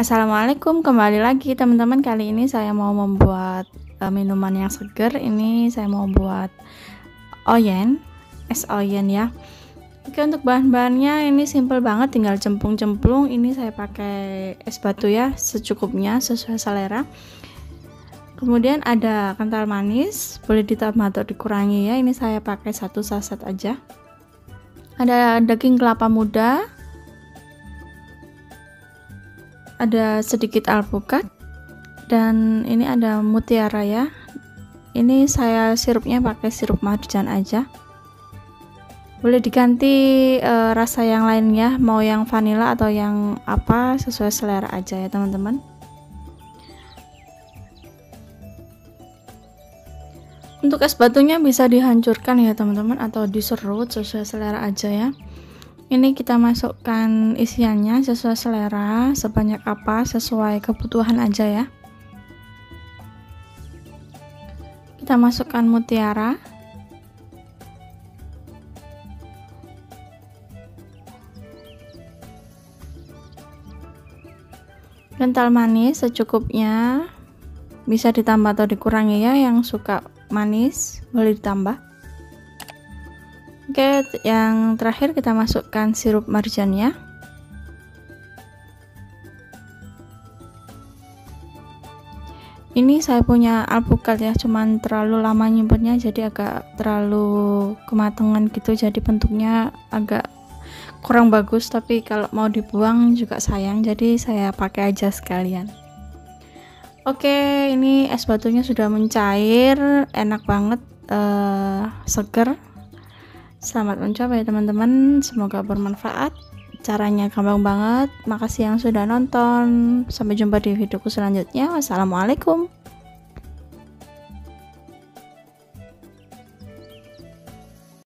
Assalamualaikum kembali lagi teman-teman. Kali ini saya mau membuat uh, minuman yang seger. Ini saya mau buat oyen es oyen ya. Oke untuk bahan-bahannya ini simple banget. Tinggal cemplung-cemplung ini saya pakai es batu ya secukupnya sesuai selera. Kemudian ada kental manis. Boleh ditambah atau dikurangi ya. Ini saya pakai satu saset aja. Ada daging kelapa muda ada sedikit alpukat dan ini ada mutiara ya. Ini saya sirupnya pakai sirup marjan aja. Boleh diganti e, rasa yang lainnya mau yang vanilla atau yang apa sesuai selera aja ya teman-teman. Untuk es batunya bisa dihancurkan ya teman-teman atau diserut sesuai selera aja ya ini kita masukkan isiannya sesuai selera sebanyak apa sesuai kebutuhan aja ya. Kita masukkan mutiara. Kental manis secukupnya. Bisa ditambah atau dikurangi ya yang suka manis boleh ditambah Oke, yang terakhir kita masukkan sirup marjannya. Ini saya punya alpukat ya, cuman terlalu lama nyimpennya jadi agak terlalu kematangan gitu, jadi bentuknya agak kurang bagus. Tapi kalau mau dibuang juga sayang, jadi saya pakai aja sekalian. Oke, ini es batunya sudah mencair, enak banget, uh, seger Selamat mencoba ya teman-teman, semoga bermanfaat. Caranya gampang banget. Makasih yang sudah nonton. Sampai jumpa di videoku selanjutnya. Wassalamualaikum.